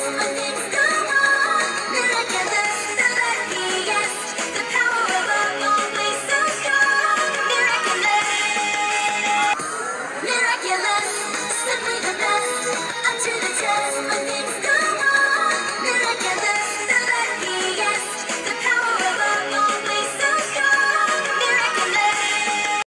Yes.